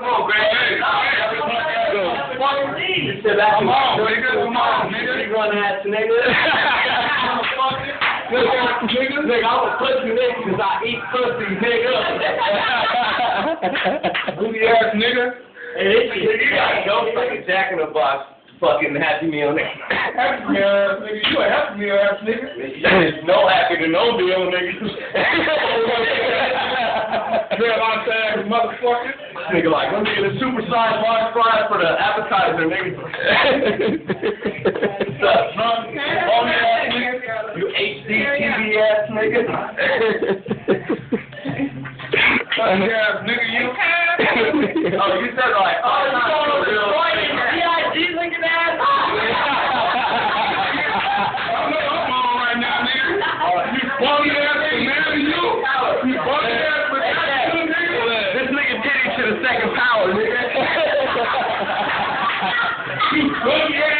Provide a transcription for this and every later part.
Come on, Greg. Hey, Go. You said that. Come on, nigga. Come on, nigga. You run ass nigga. Nigga, nigga, nigga, I'm a pussy nigga because I eat pussy, nigga. Booty ass nigga. Hey, shit, you got like a jack in the box. Fucking happy meal nigga. Happy meal ass nigga. You a happy meal ass nigga. There's no happy to no deal, nigga. Girl, I'm motherfucker. nigga like, let me get a super size large fries for the appetizer, nigga. What's up, son? Phony ass nigga. You HDTV ass nigga. Ass nigga, you. oh, you said like, oh, you don't know CIG looking ass. I'm I'm on right now, nigga. You ass you. You ass nigga. This nigga titty to the second power, nigga. You ass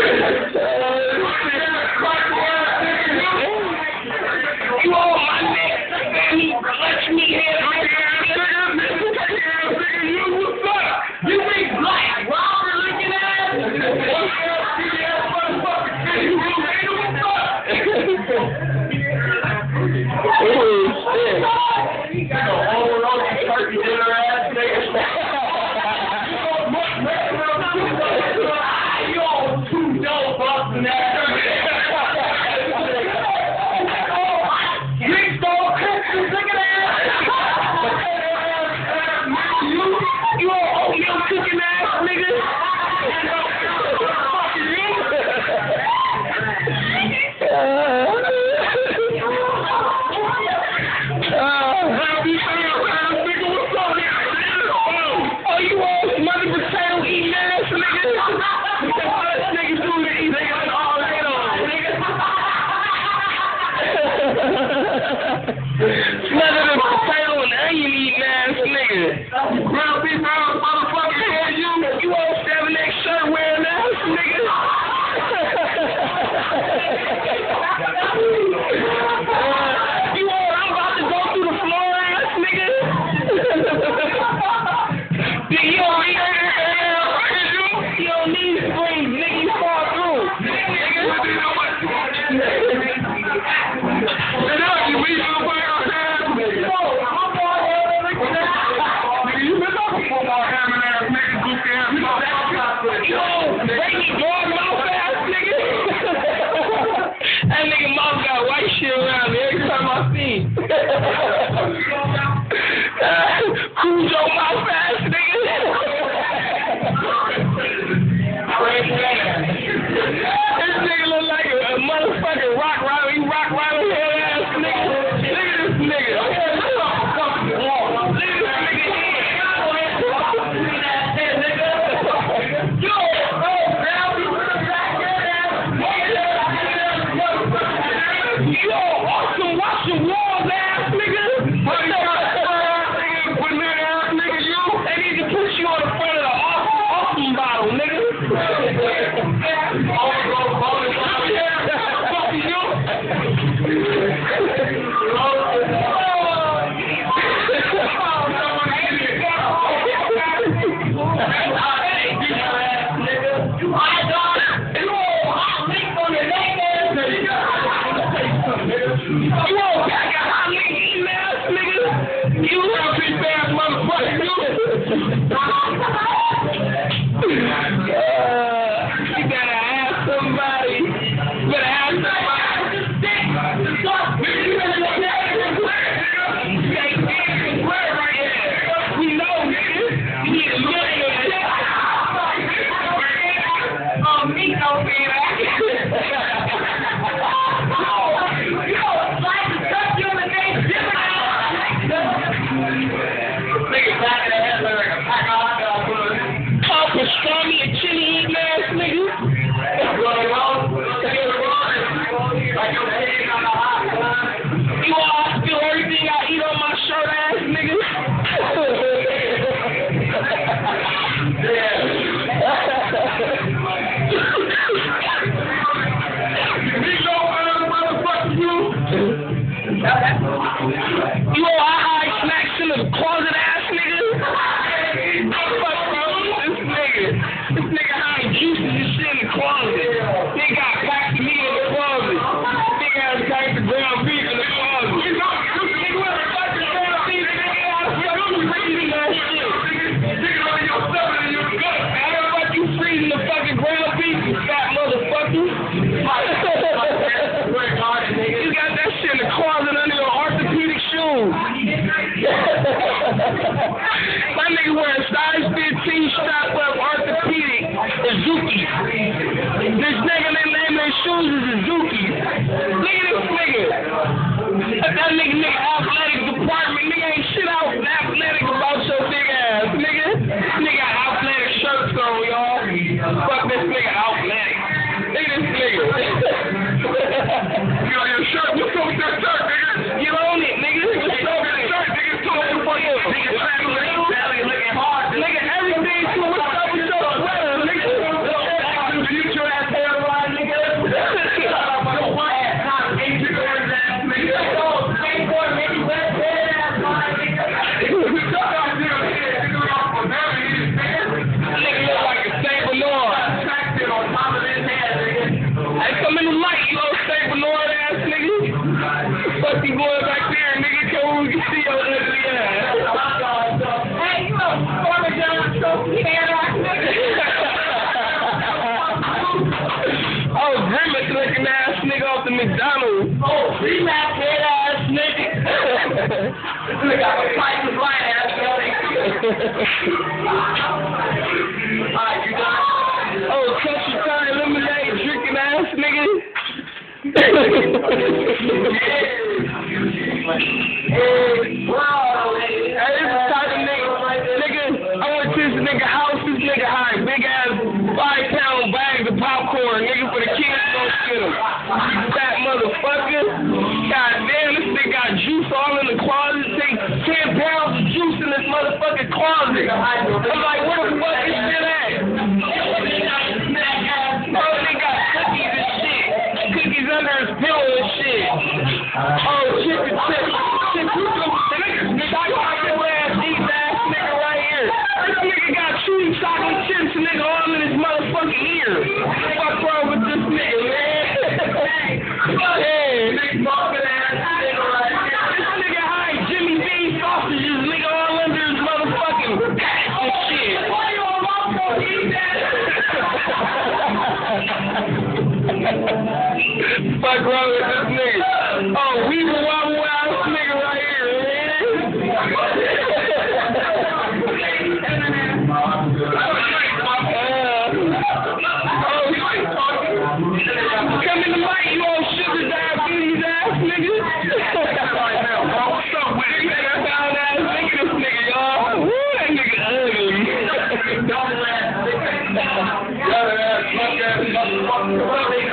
Oh, my God. Nigga. Smothered in potato and onion eating ass nigga. Ground beef My nigga wearing size 15 strap up orthopedic Azuki. This nigga they name their shoes is Azuki. Look at this nigga. That nigga nigga athletic department, nigga ain't shit out athletic about your big ass, nigga. Nigga athletic shirts on, y'all. Fuck this nigga athletic. Look at this nigga. you got your shirt, what's up with that shirt? McDonald's. Oh, rematch head ass nigga. Look at the price of right ass. Alright, you done? oh, country time lemonade drinking ass nigga. Hey, wow, I'm like, where the fuck is shit at? Bro, they got cookies and shit. Cookies under his pillow and shit. Oh, chicken chip. Shit, you some nigga, I got your ass deep ass nigga right here. This nigga got chewy chocolate chips, and nigga, all in his motherfucking ear. Fuck wrong with this nigga, man? Come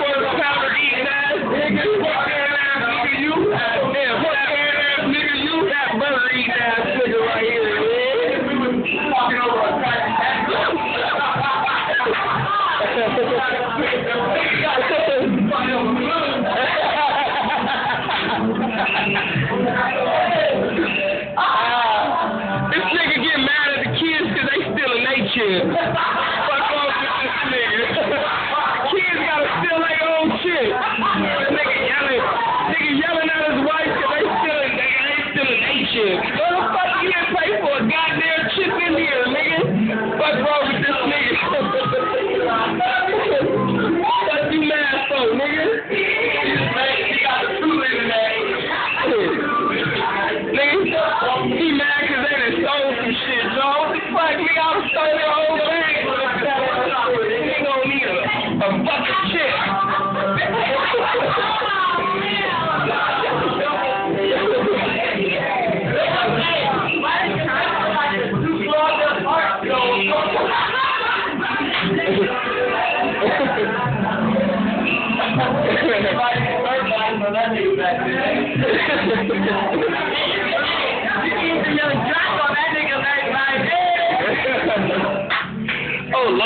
goddamn in here, nigga.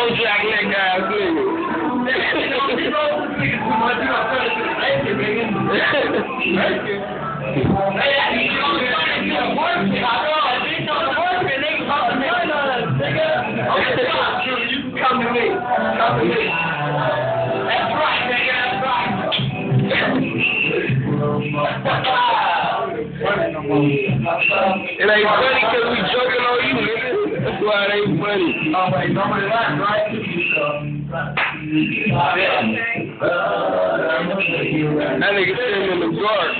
Low jack neck ass Come to me. Come to me. That's right, nigga. That's right. It ain't funny cause we joking on you, nigga. That's ain't funny. Oh, wait, nobody laughed, right? Uh, that nigga sitting in the dark.